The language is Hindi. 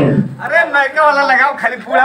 अरे मैके वाला लगाओ खाली पूरा।